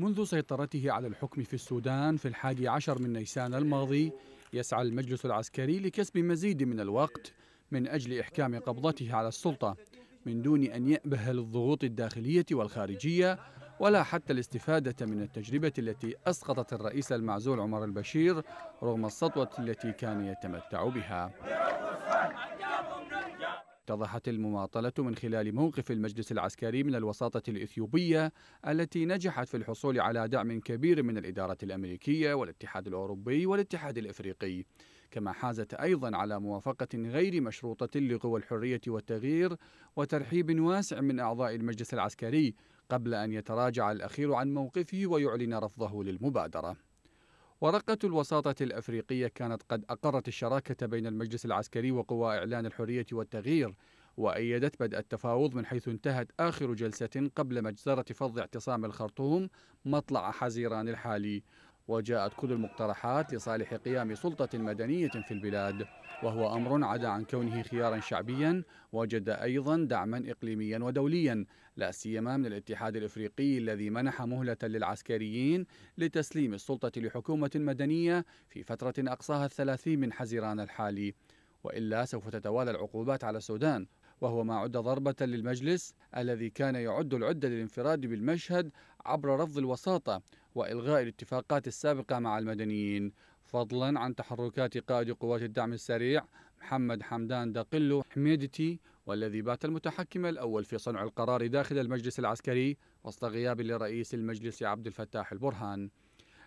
منذ سيطرته على الحكم في السودان في الحادي عشر من نيسان الماضي يسعى المجلس العسكري لكسب مزيد من الوقت من أجل إحكام قبضته على السلطة من دون أن يأبه للضغوط الداخلية والخارجية ولا حتى الاستفادة من التجربة التي أسقطت الرئيس المعزول عمر البشير رغم السطوة التي كان يتمتع بها. اتضحت المماطلة من خلال موقف المجلس العسكري من الوساطة الإثيوبية التي نجحت في الحصول على دعم كبير من الإدارة الأمريكية والاتحاد الأوروبي والاتحاد الإفريقي. كما حازت أيضا على موافقة غير مشروطة لقوى الحرية والتغيير وترحيب واسع من أعضاء المجلس العسكري قبل أن يتراجع الأخير عن موقفه ويعلن رفضه للمبادرة. ورقة الوساطة الأفريقية كانت قد أقرت الشراكة بين المجلس العسكري وقوى إعلان الحرية والتغيير وأيدت بدء التفاوض من حيث انتهت آخر جلسة قبل مجزرة فض اعتصام الخرطوم مطلع حزيران الحالي. وجاءت كل المقترحات لصالح قيام سلطة مدنية في البلاد وهو أمر عدا عن كونه خيارا شعبيا وجد أيضا دعما إقليميا ودوليا لا سيما من الاتحاد الإفريقي الذي منح مهلة للعسكريين لتسليم السلطة لحكومة مدنية في فترة أقصاها الثلاثين من حزيران الحالي. وإلا سوف تتوالى العقوبات على السودان. وهو ما عد ضربة للمجلس الذي كان يعد العدة للانفراد بالمشهد عبر رفض الوساطة وإلغاء الاتفاقات السابقة مع المدنيين. فضلا عن تحركات قائد قوات الدعم السريع محمد حمدان دقلو حميدتي والذي بات المتحكم الأول في صنع القرار داخل المجلس العسكري وسط غياب لرئيس المجلس عبد الفتاح البرهان.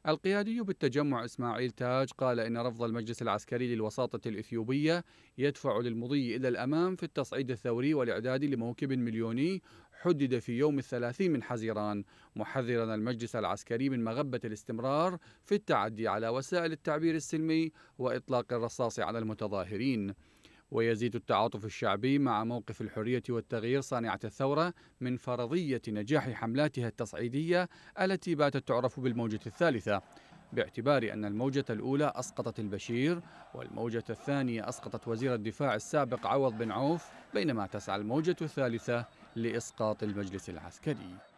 القيادي بالتجمع إسماعيل تاج قال إن رفض المجلس العسكري للوساطة الإثيوبية يدفع للمضي إلى الأمام في التصعيد الثوري والإعداد لموكب مليوني حدد في يوم الثلاثين من حزيران. محذرا المجلس العسكري من مغبة الاستمرار في التعدي على وسائل التعبير السلمي وإطلاق الرصاص على المتظاهرين. ويزيد التعاطف الشعبي مع موقف الحرية والتغيير صانعة الثورة من فرضية نجاح حملاتها التصعيدية التي باتت تعرف بالموجة الثالثة باعتبار أن الموجة الأولى أسقطت البشير والموجة الثانية أسقطت وزير الدفاع السابق عوض بن عوف بينما تسعى الموجة الثالثة لإسقاط المجلس العسكري.